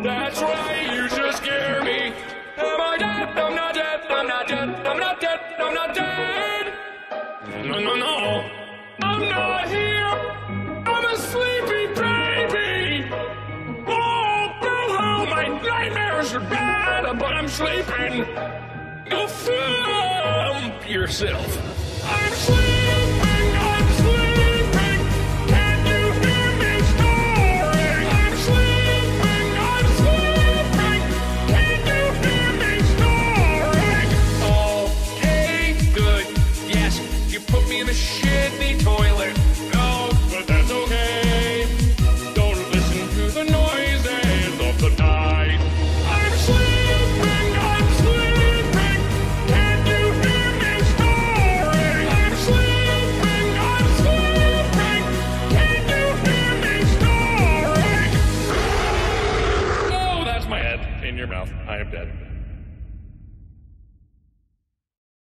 That's right, you just scare me. Am I dead? I'm not dead. I'm not dead. I'm not dead. I'm not dead. No, no, no. I'm not here. I'm a sleepy baby. Oh, boo-hoo. My nightmares are bad, but I'm sleeping. Go thump yourself. I'm sleeping. In your mouth. I am dead.